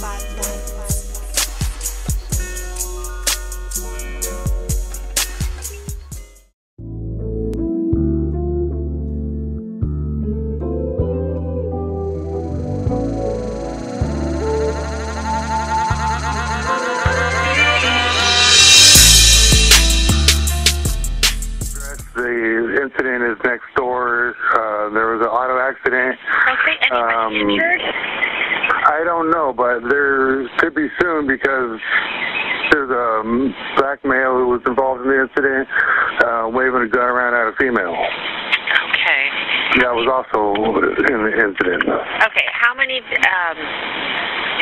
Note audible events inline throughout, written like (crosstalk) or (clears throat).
The soon because there's a um, black male who was involved in the incident, uh, waving a gun around at a female. Okay. That was also in the incident. Okay, how many um,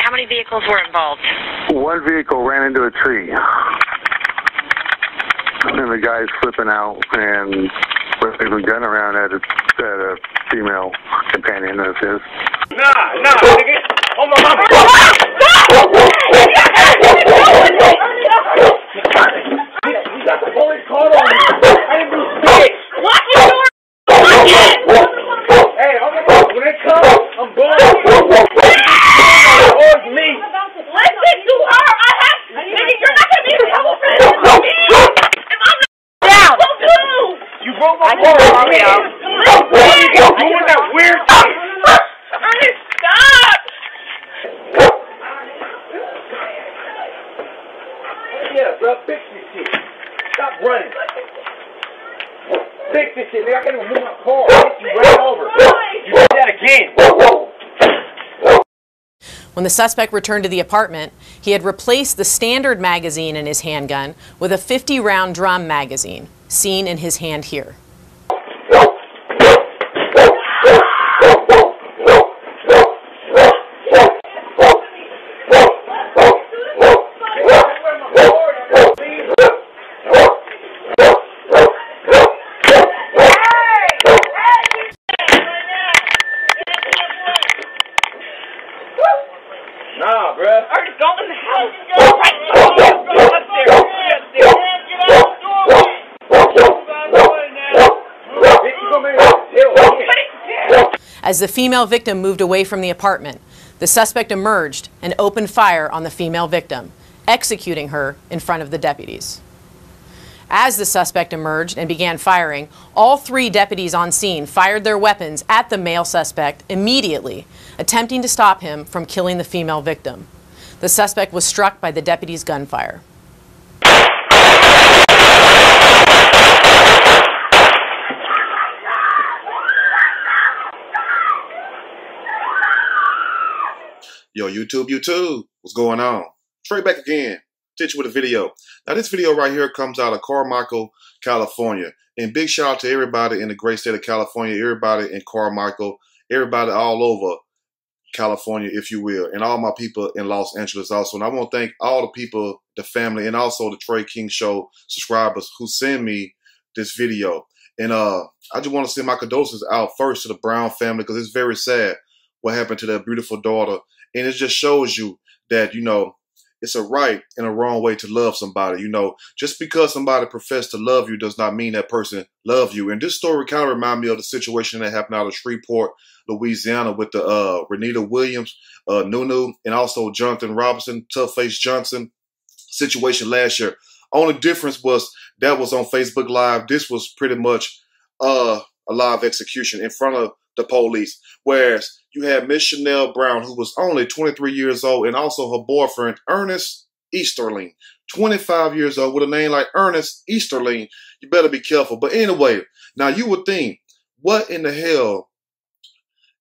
how many vehicles were involved? One vehicle ran into a tree. And the guy's flipping out and waving a gun around at a, at a female companion of his. Nah, nah, nigga. Oh my mama. Broke my I car. can't help you. Why you keep doing that weird shit? Ernest, stop! Yeah, bro, fix this shit. Stop running. Fix this shit, nigga. I can't even move my car. You ran over. You did that again. When the suspect returned to the apartment, he had replaced the standard magazine in his handgun with a 50 round drum magazine, seen in his hand here. Nah, bruh. Ernest, go in the house! Go right now! Go upstairs! Go upstairs! Bitch, you gonna make me tell me. As the female victim moved away from the apartment, the suspect emerged and opened fire on the female victim, executing her in front of the deputies. As the suspect emerged and began firing, all three deputies on scene fired their weapons at the male suspect immediately, attempting to stop him from killing the female victim. The suspect was struck by the deputies' gunfire. Yo, YouTube, YouTube, what's going on? Trey back again, teach you with a video. Now, this video right here comes out of Carmichael, California. And big shout out to everybody in the great state of California, everybody in Carmichael, everybody all over California, if you will, and all my people in Los Angeles also. And I want to thank all the people, the family, and also the Trey King Show subscribers who send me this video. And uh, I just want to send my condolences out first to the Brown family because it's very sad what happened to their beautiful daughter. And it just shows you that, you know, it's a right and a wrong way to love somebody. You know, just because somebody professed to love you does not mean that person love you. And this story kind of remind me of the situation that happened out of Shreveport, Louisiana with the uh Renita Williams, uh Nunu, and also Jonathan Robinson, Tough Face Johnson situation last year. Only difference was that was on Facebook Live. This was pretty much uh a live execution in front of the police. Whereas you had Miss Chanell Brown, who was only 23 years old, and also her boyfriend, Ernest Easterling, 25 years old, with a name like Ernest Easterling. You better be careful. But anyway, now you would think, what in the hell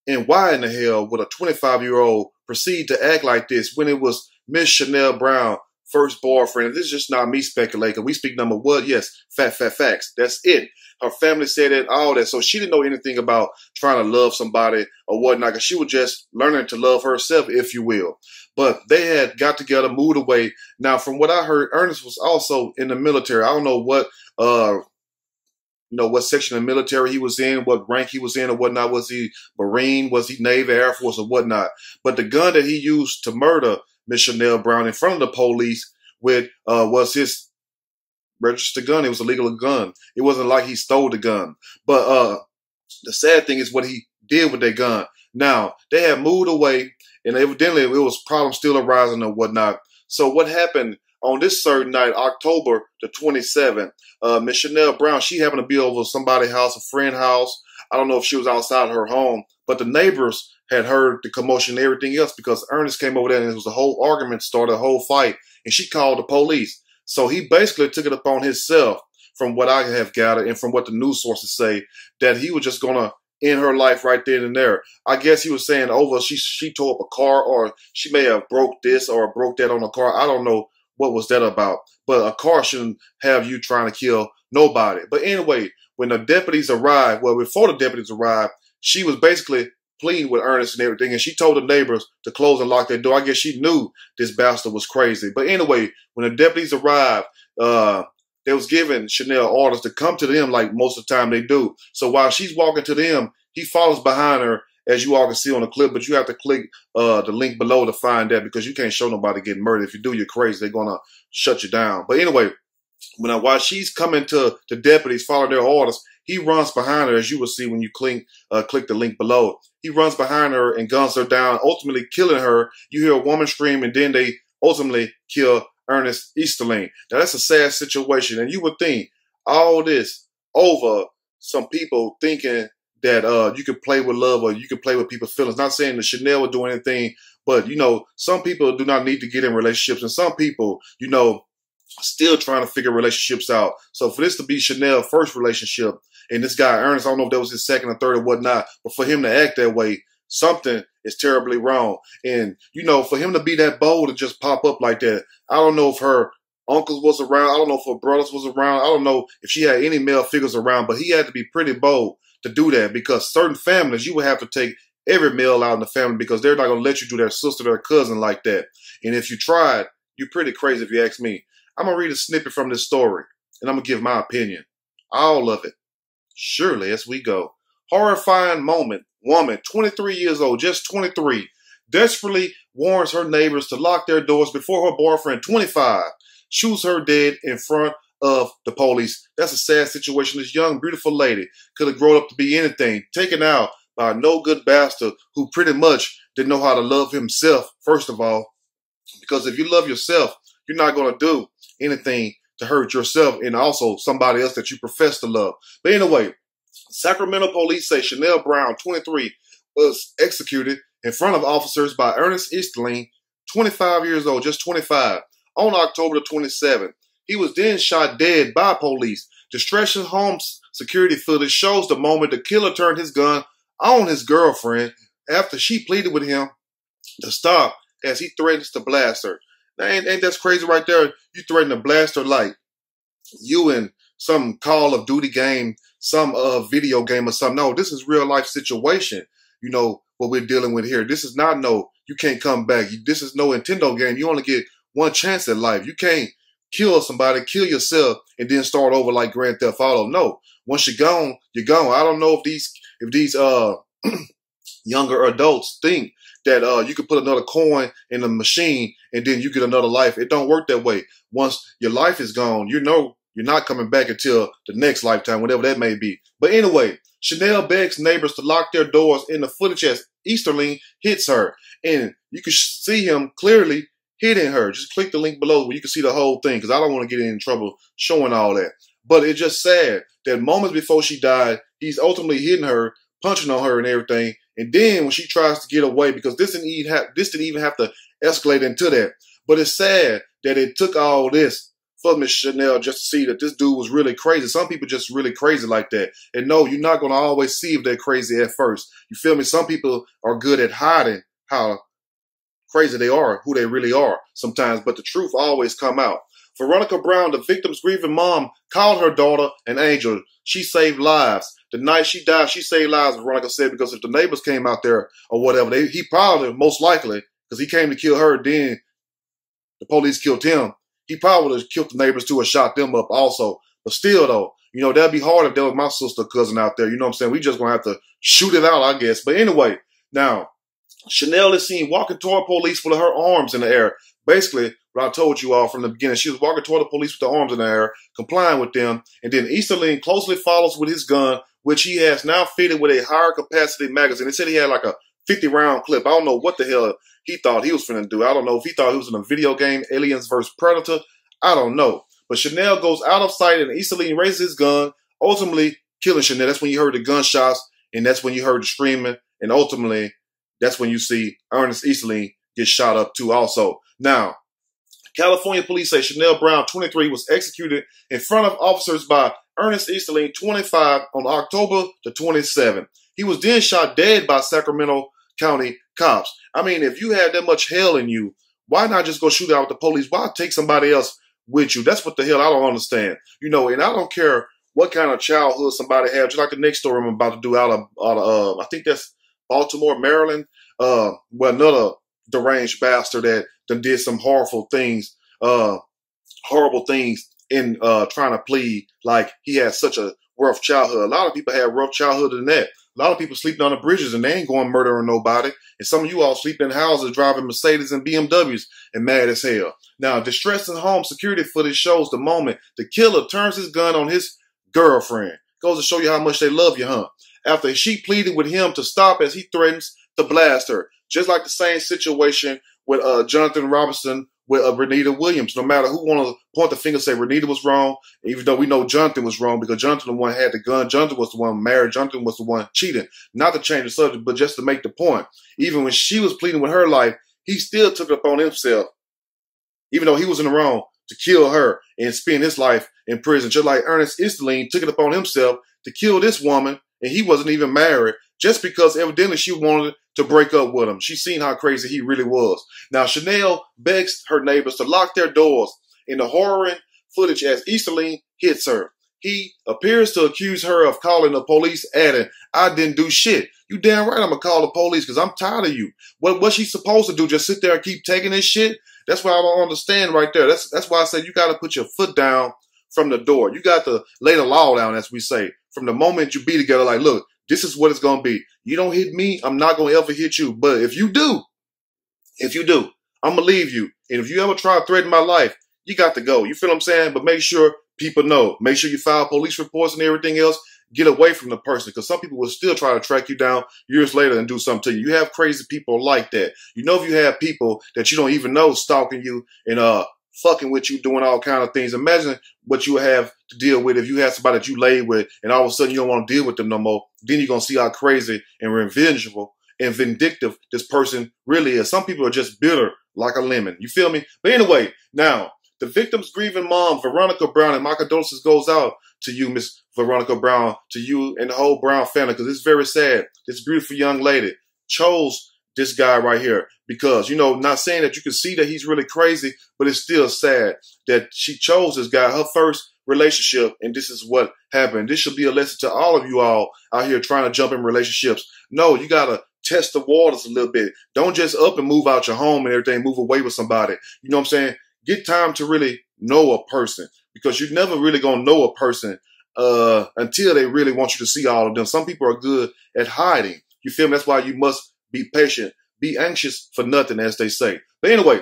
and why in the hell would a 25 year old proceed to act like this when it was Miss Chanell Brown, first boyfriend? This is just not me speculating. We speak number one, yes, fat, fat facts. That's it. Her family said it, all that. So she didn't know anything about trying to love somebody or whatnot, because she was just learning to love herself, if you will. But they had got together, moved away. Now, from what I heard, Ernest was also in the military. I don't know what, uh, you know, what section of the military he was in, what rank he was in, or whatnot. Was he Marine? Was he Navy, Air Force, or whatnot? But the gun that he used to murder Miss Chanell Brown in front of the police with uh, was his registered gun. It was a legal gun. It wasn't like he stole the gun. But uh, the sad thing is what he did with that gun. Now they had moved away, and evidently it was problems still arising and whatnot. So what happened on this certain night, October the 27th, uh, Miss Chanell Brown, she happened to be over somebody's house, a friend house. I don't know if she was outside her home, but the neighbors had heard the commotion and everything else because Ernest came over there and it was a whole argument started, a whole fight, and she called the police. So he basically took it upon himself, from what I have gathered and from what the news sources say, that he was just gonna end her life right then and there. I guess he was saying oh, over she she tore up a car or she may have broke this or broke that on a car. I don't know what was that about. But a car shouldn't have you trying to kill nobody. But anyway, when the deputies arrived, well, before the deputies arrived, she was basically pleading with Ernest and everything, and she told the neighbors to close and lock their door. I guess she knew this bastard was crazy. But anyway, when the deputies arrived, uh, they was giving Chanell orders to come to them like most of the time they do. So while she's walking to them, he follows behind her, as you all can see on the clip. But you have to click uh, the link below to find that because you can't show nobody getting murdered. If you do, you're crazy. They're gonna shut you down. But anyway, when I, while she's coming to the deputies, following their orders, he runs behind her, as you will see when you click uh, click the link below. He runs behind her and guns her down, ultimately killing her. You hear a woman scream, and then they ultimately kill Ernest Easterling. Now that's a sad situation, and you would think all this over some people thinking that uh, you can play with love or you can play with people's feelings. Not saying that Chanell would do anything, but you know, some people do not need to get in relationships, and some people, you know, still trying to figure relationships out. So for this to be Chanell first relationship, and this guy Ernest, I don't know if that was his second or third or whatnot, but for him to act that way, something is terribly wrong. And you know, for him to be that bold and just pop up like that, I don't know if her uncles was around. I don't know if her brothers was around. I don't know if she had any male figures around, but he had to be pretty bold to do that because certain families you would have to take every male out in the family because they're not gonna let you do their sister, their cousin like that. And if you tried, you're pretty crazy if you ask me. I'm gonna read a snippet from this story and I'm gonna give my opinion. All of it. Surely as we go. Horrifying moment. Woman, 23 years old, just 23, desperately warns her neighbors to lock their doors before her boyfriend, 25, shoots her dead in front of the police. That's a sad situation. This young, beautiful lady could have grown up to be anything, taken out by a no good bastard who pretty much didn't know how to love himself, first of all. Because if you love yourself, you're not going to do anything to hurt yourself and also somebody else that you profess to love. But anyway, Sacramento police say Chanell Brown, 23, was executed in front of officers by Ernest Easterling, 25 years old, just 25, on October the 27th. He was then shot dead by police. Distressing home security footage shows the moment the killer turned his gun on his girlfriend after she pleaded with him to stop as he threatens to blast her. Ain't, ain't that crazy right there? You threaten to blast her like you in some Call of Duty game, some uh, video game or something. No, this is real life situation. You know what we're dealing with here. This is not no. You can't come back. This is no Nintendo game. You only get one chance at life. You can't kill somebody, kill yourself, and then start over like Grand Theft Auto. No, once you're gone, you're gone. I don't know if these if these uh younger adults think that uh you can put another coin in the machine and then you get another life. It don't work that way. Once your life is gone, you know you're not coming back until the next lifetime, whatever that may be. But anyway, Chanell begs neighbors to lock their doors in the footage as Easterling hits her. And you can see him clearly hitting her. Just click the link below where you can see the whole thing because I don't want to get in trouble showing all that. But it's just sad that moments before she died, he's ultimately hitting her, punching on her and everything. And then when she tries to get away, because this didn't even have, this didn't even have to escalate into that. But it's sad that it took all this for Miss Chanell just to see that this dude was really crazy. Some people just really crazy like that. And no, you're not going to always see if they're crazy at first. You feel me? Some people are good at hiding how crazy they are, who they really are sometimes, but the truth always come out. Veronica Brown, the victim's grieving mom, called her daughter an angel. She saved lives. The night she died, she saved lives, Veronica said, because if the neighbors came out there or whatever, they, he probably, most likely, because he came to kill her, then the police killed him. He probably killed the neighbors too or shot them up also. But still, though, you know, that'd be hard if there was my sister cousin out there. You know what I'm saying? We just gonna have to shoot it out, I guess. But anyway, now Chanell is seen walking toward police with her arms in the air. Basically, what I told you all from the beginning, she was walking toward the police with the arms in the air, complying with them. And then Easterling closely follows with his gun, which he has now fitted with a higher capacity magazine. They said he had like a 50 round clip. I don't know what the hell he thought he was finna do. I don't know if he thought he was in a video game, Aliens vs. Predator. I don't know. But Chanell goes out of sight and Easterling raises his gun, ultimately killing Chanell. That's when you heard the gunshots and that's when you heard the screaming. And ultimately, that's when you see Ernest Easterling get shot up too also. Now, California police say Chanell Brown, 23, was executed in front of officers by Ernest Easterling, 25, on October the 27th. He was then shot dead by Sacramento County cops. I mean, if you had that much hell in you, why not just go shoot out with the police? Why take somebody else with you? That's what the hell I don't understand. You know, and I don't care what kind of childhood somebody had. Just like the next story I'm about to do out of, out of uh, I think that's Baltimore, Maryland. Uh, well, another deranged bastard that, that did some horrible things, uh, horrible things in uh, trying to plead like he had such a rough childhood. A lot of people had rough childhood than that. A lot of people sleeping on the bridges and they ain't going murdering nobody. And some of you all sleep in houses driving Mercedes and BMWs and mad as hell. Now, distressing home security footage shows the moment the killer turns his gun on his girlfriend. Goes to show you how much they love you, huh? After she pleaded with him to stop as he threatens to blast her. Just like the same situation with uh, Jonathan Robinson with uh, Renita Williams. No matter who want to point the finger, say Renita was wrong, even though we know Jonathan was wrong because Jonathan the one had the gun. Jonathan was the one married. Jonathan was the one cheating. Not to change the subject, but just to make the point. Even when she was pleading with her life, he still took it upon himself, even though he was in the wrong, to kill her and spend his life in prison. Just like Ernest Easterling took it upon himself to kill this woman, and he wasn't even married, just because evidently she wanted to break up with him. She's seen how crazy he really was. Now, Chanell begs her neighbors to lock their doors in the horroring footage as Easterling hits her. He appears to accuse her of calling the police, adding, I didn't do shit. You damn right I'm gonna call the police because I'm tired of you. What what's she supposed to do? Just sit there and keep taking this shit? That's why I don't understand right there. That's that's why I said you gotta put your foot down from the door. You got to lay the law down, as we say. From the moment you be together, like, look, this is what it's gonna be. You don't hit me, I'm not gonna ever hit you. But if you do, if you do, I'm gonna leave you. And if you ever try to threaten my life, you got to go. You feel what I'm saying? But make sure people know. Make sure you file police reports and everything else. Get away from the person because some people will still try to track you down years later and do something to you. You have crazy people like that. You know, if you have people that you don't even know stalking you and uh fucking with you, doing all kind of things. Imagine what you have to deal with if you have somebody that you laid with and all of a sudden you don't want to deal with them no more. Then you're gonna see how crazy and revengeful and vindictive this person really is. Some people are just bitter like a lemon. You feel me? But anyway, now the victim's grieving mom, Veronica Brown, and my condolences goes out to you, Miss Veronica Brown, to you and the whole Brown family, because it's very sad. This beautiful young lady chose this guy right here. Because you know not saying that you can see that he's really crazy but it's still sad that she chose this guy her first relationship and this is what happened. This should be a lesson to all of you all out here trying to jump in relationships. No you gotta test the waters a little bit. Don't just up and move out your home and everything move away with somebody. You know what i'm saying? Get time to really know a person because you're never really gonna know a person uh, until they really want you to see all of them. Some people are good at hiding. You feel me? That's why you must be patient. Be anxious for nothing, as they say. But anyway,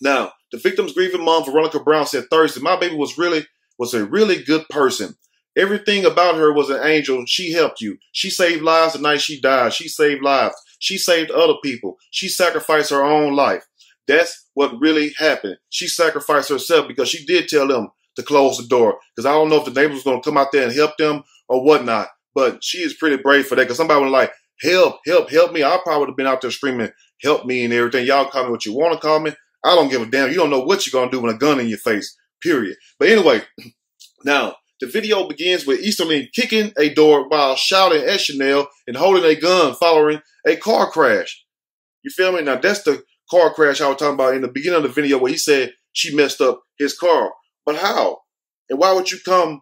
now the victim's grieving mom, Veronica Brown, said Thursday, my baby was really was a really good person. Everything about her was an angel. She helped you. She saved lives the night she died. She saved lives. She saved other people. She sacrificed her own life. That's what really happened. She sacrificed herself because she did tell them to close the door. Because I don't know if the neighbors was going to come out there and help them or whatnot. But she is pretty brave for that. Because somebody was like, help, help, help me. I probably would have been out there screaming, help me and everything. Y'all call me what you want to call me. I don't give a damn. You don't know what you're going to do with a gun in your face, period. But anyway, (clears throat) now the video begins with Easterling kicking a door while shouting at Chanell and holding a gun following a car crash. You feel me? Now that's the car crash I was talking about in the beginning of the video where he said she messed up his car. But how? And why would you come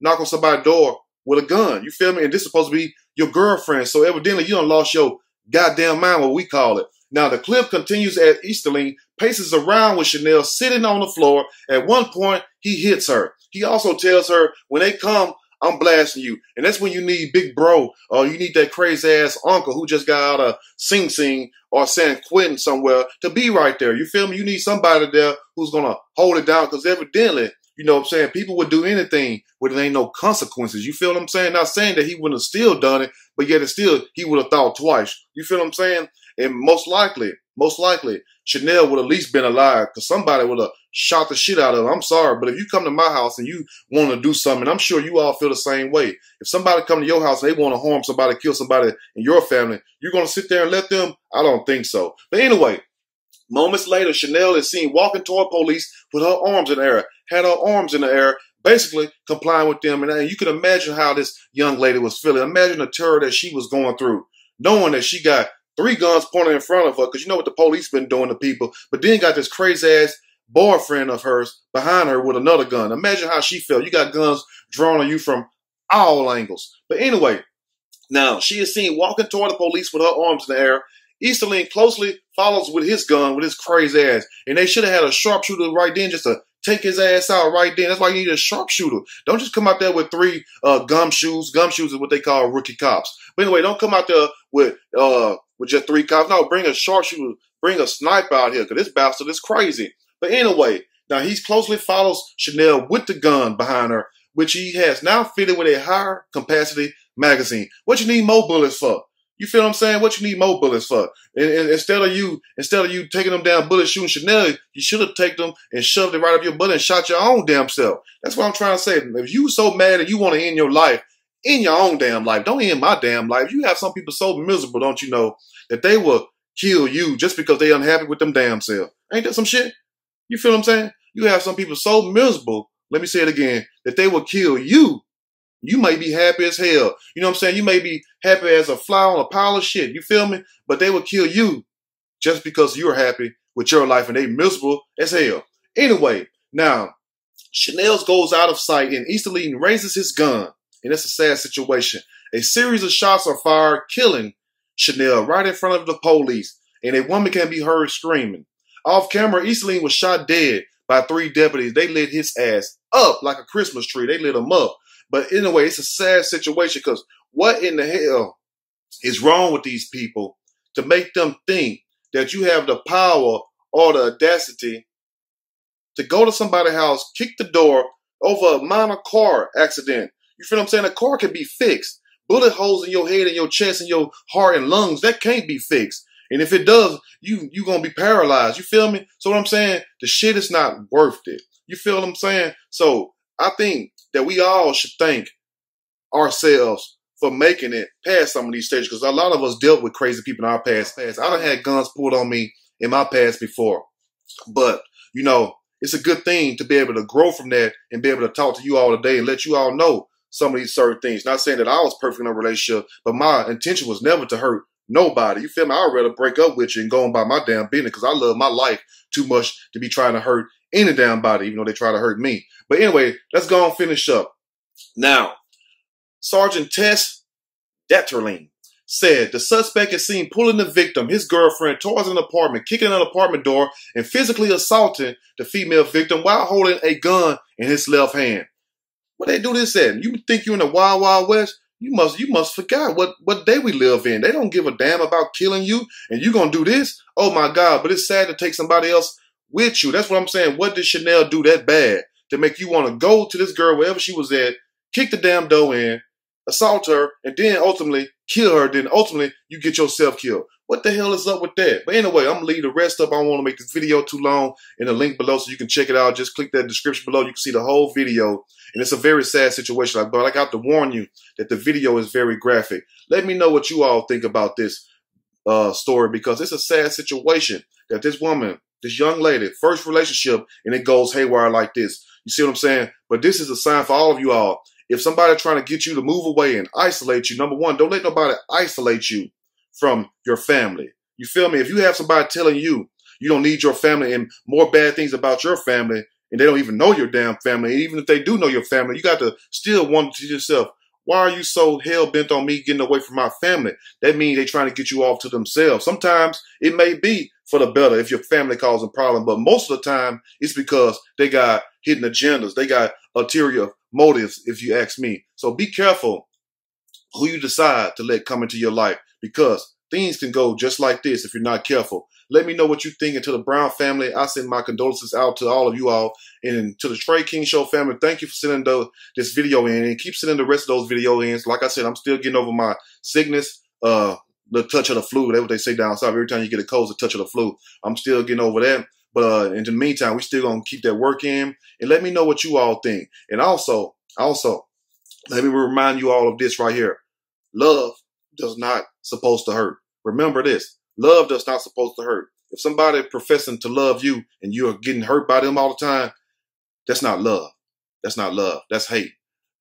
knock on somebody's door with a gun? You feel me? And this is supposed to be your girlfriend. So evidently you don't lost your goddamn mind, what we call it. Now the clip continues at Easterling paces around with Chanell sitting on the floor. At one point, he hits her. He also tells her, when they come, I'm blasting you. And that's when you need big bro or you need that crazy ass uncle who just got out of Sing Sing or San Quentin somewhere to be right there. You feel me? You need somebody there who's to hold it down because evidently you know what I'm saying? People would do anything where there ain't no consequences. You feel what I'm saying? Not saying that he wouldn't have still done it, but yet it still he would have thought twice. You feel what I'm saying? And most likely, most likely, Chanell would at least been alive because somebody would have shot the shit out of him. I'm sorry, but if you come to my house and you want to do something, I'm sure you all feel the same way. If somebody come to your house and they want to harm somebody, kill somebody in your family, you're going to sit there and let them? I don't think so. But anyway, moments later, Chanell is seen walking toward police with her arms in the air, had her arms in the air, basically complying with them. And you can imagine how this young lady was feeling. Imagine the terror that she was going through, knowing that she got three guns pointed in front of her because you know what the police been doing to people, but then got this crazy ass boyfriend of hers behind her with another gun. Imagine how she felt. You got guns drawn on you from all angles. But anyway, now she is seen walking toward the police with her arms in the air. Easterling closely follows with his gun with his crazy ass. And they should have had a sharpshooter right then just to take his ass out right then. That's why you need a sharpshooter. Don't just come out there with three uh, gumshoes. Gumshoes is what they call rookie cops. But anyway, don't come out there with uh, with just three cops. No, bring a sharpshooter, bring a sniper out here, because this bastard is crazy. But anyway, now he closely follows Chanell with the gun behind her, which he has now fitted with a higher capacity magazine. What you need more bullets for? You feel what I'm saying? What you need more bullets for? And, and instead of you, instead of you taking them down bullets shooting Chanell, you should have taken them and shoved it right up your butt and shot your own damn self. That's what I'm trying to say. If you so mad and you want to end your life, in your own damn life. Don't end my damn life. You have some people so miserable, don't you know, that they will kill you just because they unhappy with them damn self. Ain't that some shit? You feel what I'm saying? You have some people so miserable, let me say it again, that they will kill you. You may be happy as hell. You know what I'm saying? You may be happy as a fly on a pile of shit. You feel me? But they will kill you just because you're happy with your life and they miserable as hell. Anyway, now, Chanell's goes out of sight and Easterling raises his gun and it's a sad situation. A series of shots are fired, killing Chanell right in front of the police, and a woman can be heard screaming. Off camera, Easterling was shot dead by three deputies. They lit his ass up like a Christmas tree. They lit him up. But anyway, it's a sad situation because what in the hell is wrong with these people to make them think that you have the power or the audacity to go to somebody's house, kick the door over a minor car accident, you feel what I'm saying? A car can be fixed. Bullet holes in your head and your chest and your heart and lungs, that can't be fixed. And if it does, you you gonna be paralyzed. You feel me? So what I'm saying, the shit is not worth it. You feel what I'm saying? So I think that we all should thank ourselves for making it past some of these stages because a lot of us dealt with crazy people in our past. Past, I done had guns pulled on me in my past before, but you know, it's a good thing to be able to grow from that and be able to talk to you all today and let you all know some of these certain things. Not saying that I was perfect in a relationship, but my intention was never to hurt nobody. You feel me? I'd rather break up with you and go on by my damn business because I love my life too much to be trying to hurt any damn body, even though they try to hurt me. But anyway, let's go and finish up. Now, Sergeant Tess Deterding said the suspect is seen pulling the victim, his girlfriend, towards an apartment, kicking an apartment door, and physically assaulting the female victim while holding a gun in his left hand. What they do this at? You think you're in the wild, wild west? You must, you must forget what what day we live in. They don't give a damn about killing you, and you gonna do this? Oh my God! But it's sad to take somebody else with you. That's what I'm saying. What did Chanell do that bad to make you want to go to this girl wherever she was at, kick the damn door in, assault her, and then ultimately kill her? Then ultimately you get yourself killed. What the hell is up with that? But anyway, I'm gonna leave the rest up. I don't want to make this video too long in the link below so you can check it out. Just click that description below. You can see the whole video. And it's a very sad situation. But I got to warn you that the video is very graphic. Let me know what you all think about this uh, story because it's a sad situation that this woman, this young lady, first relationship, and it goes haywire like this. You see what I'm saying? But this is a sign for all of you all. If somebody trying to get you to move away and isolate you, number one, don't let nobody isolate you from your family. You feel me? If you have somebody telling you you don't need your family and more bad things about your family, and they don't even know your damn family, even if they do know your family, you got to still wonder to yourself, why are you so hell bent on me getting away from my family? That means they're trying to get you off to themselves. Sometimes it may be for the better if your family causing problem, but most of the time it's because they got hidden agendas. They got ulterior motives, if you ask me. So be careful who you decide to let come into your life because things can go just like this if you're not careful. Let me know what you think. And to the Brown family, I send my condolences out to all of you all. And to the Trey King Show family, thank you for sending the, this video in. And keep sending the rest of those video in. Like I said, I'm still getting over my sickness. Uh, the touch of the flu. That's what they say down south. Every time you get a cold, it's a touch of the flu. I'm still getting over that. But uh, in the meantime, we still gonna keep that work in and let me know what you all think. And also, also, let me remind you all of this right here. Love does not supposed to hurt. Remember this. Love does not supposed to hurt. If somebody professing to love you and you're getting hurt by them all the time, that's not love. That's not love. That's hate.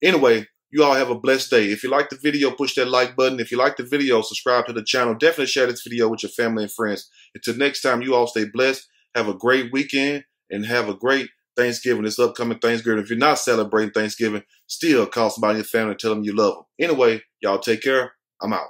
Anyway, you all have a blessed day. If you like the video, push that like button. If you like the video, subscribe to the channel. Definitely share this video with your family and friends. Until next time, you all stay blessed. Have a great weekend and have a great Thanksgiving. This upcoming Thanksgiving. If you're not celebrating Thanksgiving, still call somebody in your family and tell them you love them. Anyway, y'all take care. I'm out.